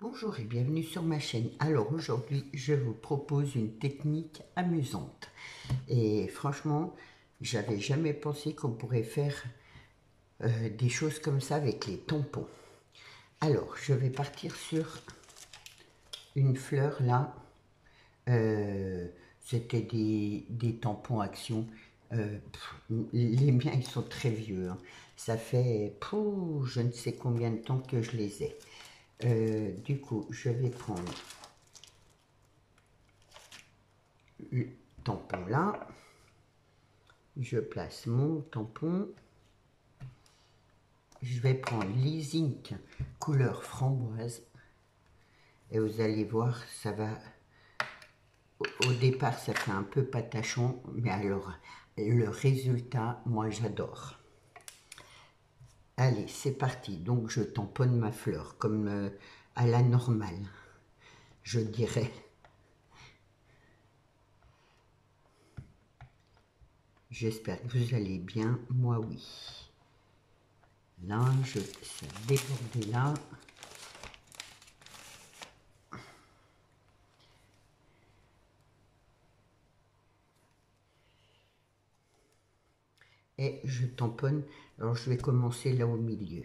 Bonjour et bienvenue sur ma chaîne. Alors aujourd'hui, je vous propose une technique amusante. Et franchement, j'avais jamais pensé qu'on pourrait faire euh, des choses comme ça avec les tampons. Alors, je vais partir sur une fleur là. Euh, c'était des, tampons Action. Euh, les miens, ils sont très vieux. Hein. Ça fait, je ne sais combien de temps que je les ai. Euh, du coup, je vais prendre le tampon là. Je place mon tampon. Je vais prendre l'Isink couleur framboise. Et vous allez voir, ça va... Au départ, ça fait un peu patachon, mais alors, le résultat, moi, j'adore. Allez, c'est parti. Donc, je tamponne ma fleur comme euh, à la normale, je dirais. J'espère que vous allez bien. Moi, oui. Là, je, ça déborde là. Et je tamponne. Alors je vais commencer là au milieu.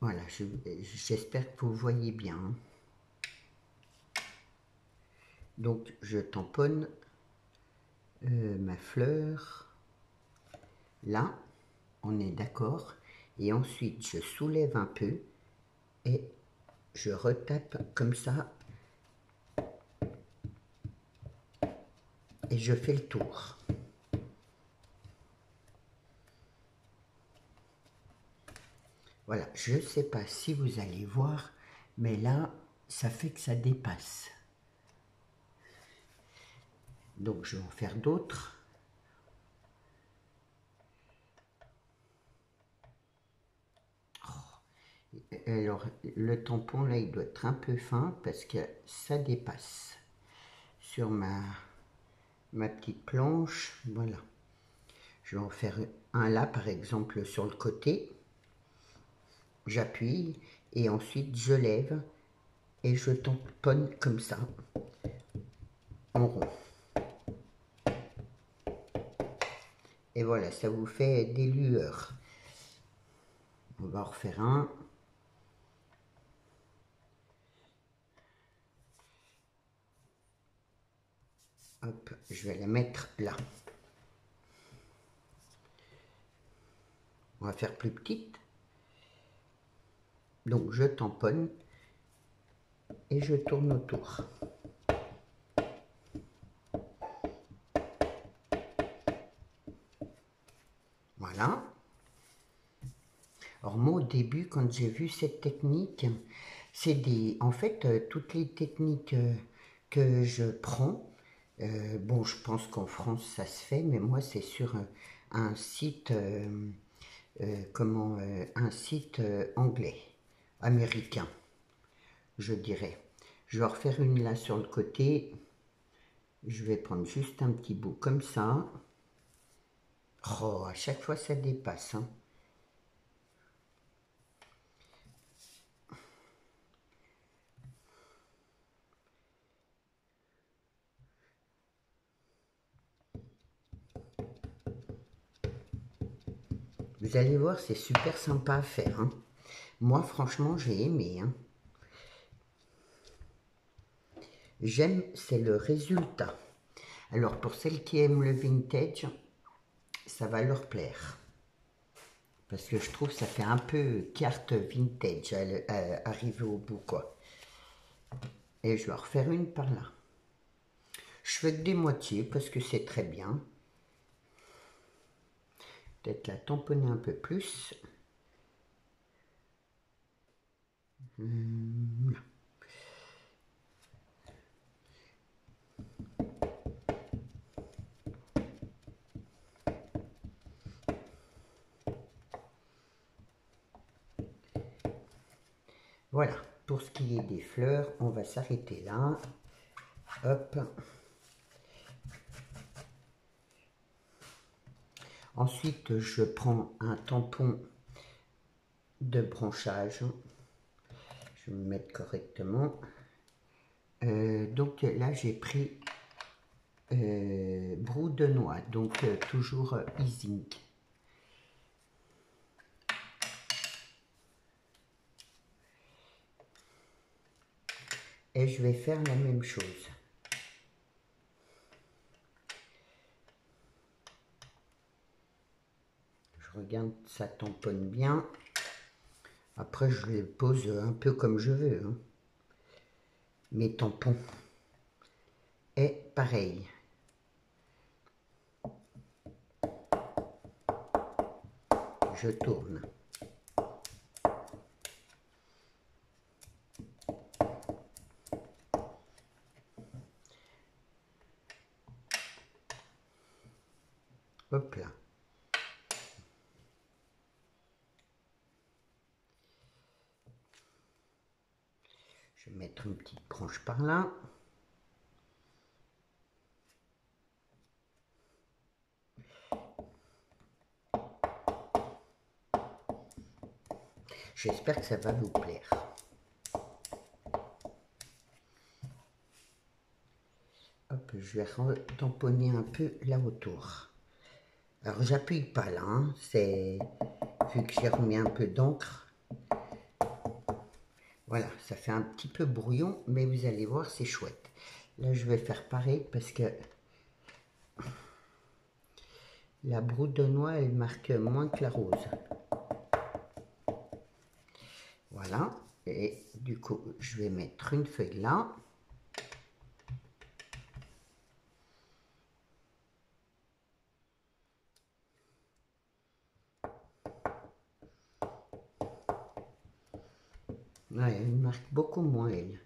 Voilà, j'espère que vous voyez bien. Donc je tamponne euh, ma fleur là, on est d'accord. Et ensuite je soulève un peu et je retape comme ça et je fais le tour. Voilà, je ne sais pas si vous allez voir, mais là, ça fait que ça dépasse. Donc, je vais en faire d'autres. Oh. Alors, le tampon, là, il doit être un peu fin parce que ça dépasse sur ma, ma petite planche. Voilà. Je vais en faire un là, par exemple, sur le côté j'appuie et ensuite je lève et je tamponne comme ça en rond. Et voilà, ça vous fait des lueurs. On va en refaire un. Hop, je vais la mettre là. On va faire plus petite. Donc je tamponne et je tourne autour. Voilà. Alors moi au début quand j'ai vu cette technique, c'est des... En fait euh, toutes les techniques euh, que je prends, euh, bon je pense qu'en France ça se fait, mais moi c'est sur un, site, comment, un site anglais américain, je dirais. Je vais refaire une là sur le côté. Je vais prendre juste un petit bout comme ça. Oh, à chaque fois ça dépasse. Hein. Vous allez voir, c'est super sympa à faire. Hein. Moi, franchement, j'ai aimé. Hein. J'aime, c'est le résultat. Alors, pour celles qui aiment le vintage, ça va leur plaire. Parce que je trouve ça fait un peu carte vintage à, arriver au bout, quoi. Et je vais refaire une par là. Je fais des moitiés parce que c'est très bien. Peut-être la tamponner un peu plus. Voilà, pour ce qui est des fleurs, on va s'arrêter là. Hop. Ensuite, je prends un tampon de branchage mettre correctement. Euh, donc là, j'ai pris euh, brou de noix, donc euh, toujours Easing. Et je vais faire la même chose. Je regarde, ça tamponne bien. Après, je les pose un peu comme je veux. Hein. Mes tampons. Et pareil. Je tourne. Hop là. Je vais mettre une petite branche par là. J'espère que ça va vous plaire. Je vais tamponner un peu là autour. Alors j'appuie pas là, hein. c'est vu que j'ai remis un peu d'encre. Voilà, ça fait un petit peu brouillon, mais vous allez voir, c'est chouette. Là, je vais faire pareil parce que la broue de noix, elle marque moins que la rose. Voilà, et du coup, je vais mettre une feuille là. Elle marque beaucoup moins, elle.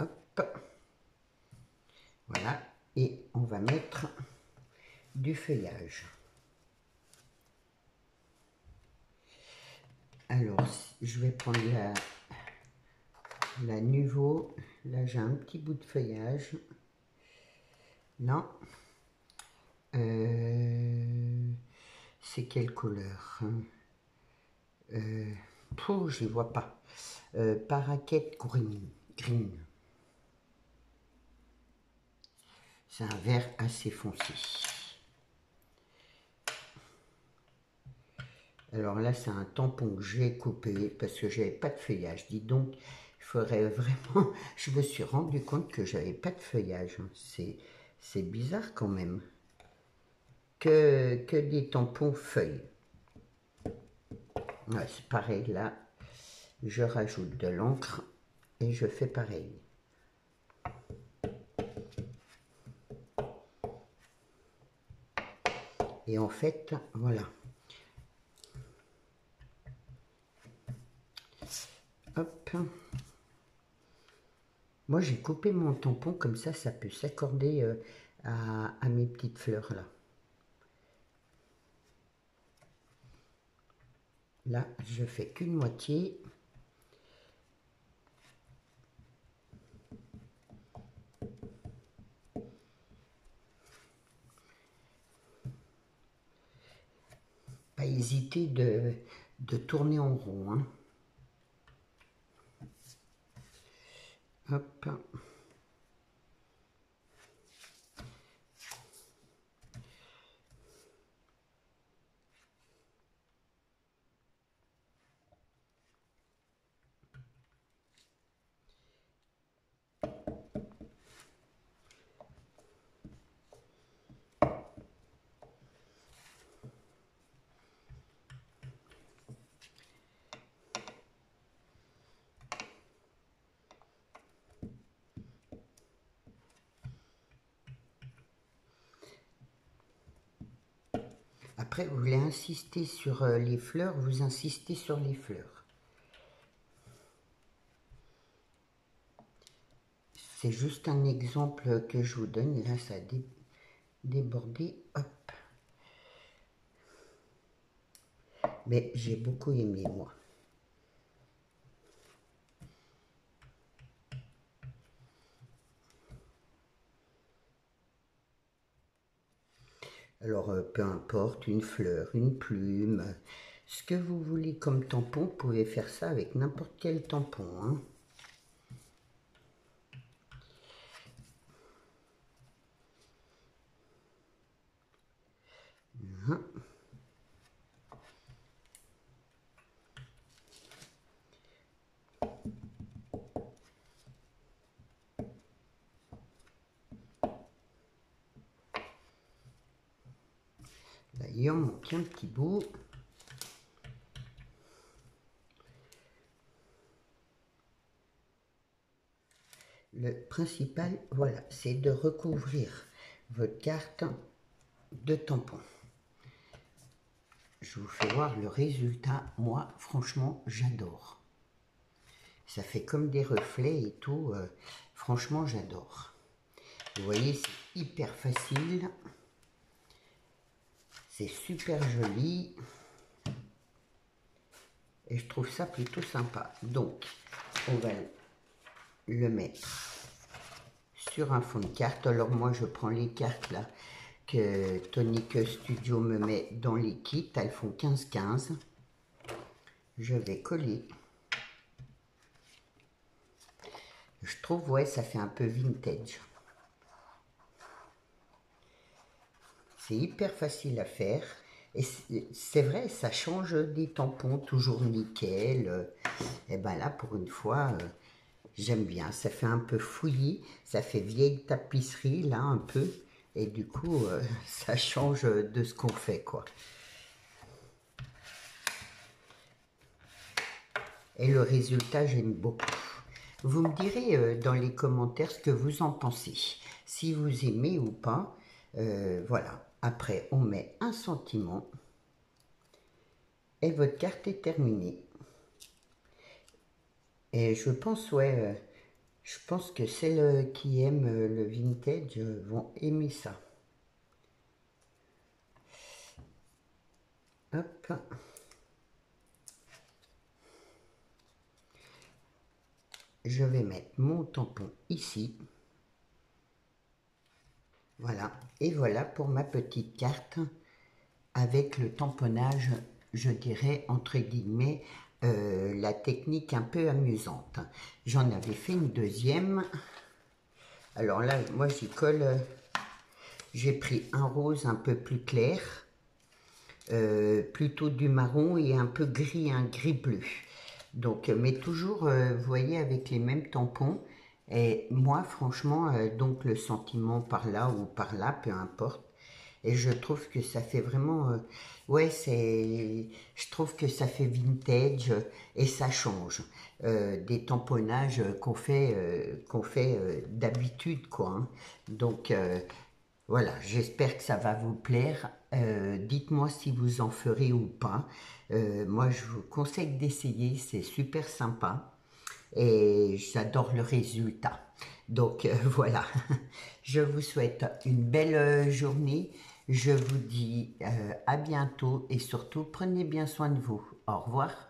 Hop. Voilà. Et on va mettre du feuillage. Alors, je vais prendre la, la nouveau. Là, j'ai un petit bout de feuillage. Non. Euh, c'est quelle couleur hein? Euh, Je ne vois pas. Euh, green. green. C'est un vert assez foncé. Alors là, c'est un tampon que j'ai coupé parce que j'avais pas de feuillage. Dis donc, il faudrait vraiment... Je me suis rendu compte que j'avais pas de feuillage. Hein. C'est c'est bizarre quand même. Que, que des tampons feuilles. c'est pareil là. Je rajoute de l'encre et je fais pareil. Et en fait, voilà. Hop. Moi, j'ai coupé mon tampon comme ça, ça peut s'accorder euh, à, mes petites fleurs là. Là, je fais qu'une moitié. Pas hésiter de, de tourner en rond. Hein. Hop. Après, vous voulez insister sur euh, les fleurs, vous insistez sur les fleurs. C'est juste un exemple que je vous donne. Là, ça a débordé. Mais j'ai beaucoup aimé, moi. Alors, euh, importe, une fleur, une plume, ce que vous voulez comme tampon, vous pouvez faire ça avec n'importe quel tampon. Hein. Il en un petit bout. Le principal, voilà, c'est de recouvrir votre carte de tampons. Je vous fais voir le résultat. Moi, franchement, j'adore. Ça fait comme des reflets et tout. Euh, franchement, j'adore. Vous voyez, c'est hyper facile. C'est super joli. Et je trouve ça plutôt sympa. Donc, on va le mettre sur un fond de carte. Alors moi, je prends les cartes là que Tonic Studio me met dans les kits. Elles font 15-15. Je vais coller. Je trouve, ouais, ça fait un peu vintage. C'est hyper facile à faire. Et c'est vrai, ça change des tampons toujours nickel. Et euh, eh ben là, pour une fois, euh, j'aime bien. Ça fait un peu fouillis, ça fait vieille tapisserie, là, un peu. Et du coup, euh, ça change de ce qu'on fait, quoi. Et le résultat, j'aime beaucoup. Vous me direz dans les commentaires ce que vous en pensez. Si vous aimez ou pas. voilà. Après, on met un sentiment et votre carte est terminée. Et je pense, ouais, euh, je pense que celles qui aiment le vintage vont aimer ça. Je vais mettre mon tampon ici. Voilà, et voilà pour ma petite carte avec le tamponnage, je dirais, entre guillemets, euh, la technique un peu amusante. J'en avais fait une deuxième. Alors là, moi j'y colle, j'ai pris un rose un peu plus clair, euh, plutôt du marron et un peu gris, un gris bleu. Donc, mais toujours, euh, vous voyez, avec les mêmes tampons. Et moi, franchement, euh, donc le sentiment par là ou par là, peu importe. Et je trouve que ça fait vraiment... Euh, ouais, c'est... Je trouve que ça fait vintage et ça change. Euh, des tamponnages qu'on fait, qu'on fait d'habitude, quoi. Hein. Donc, voilà, j'espère que ça va vous plaire. Dites-moi si vous en ferez ou pas. moi, je vous conseille d'essayer, c'est super sympa et j'adore le résultat. Donc euh, voilà, je vous souhaite une belle euh, journée. Je vous dis euh, à bientôt et surtout prenez bien soin de vous. Au revoir.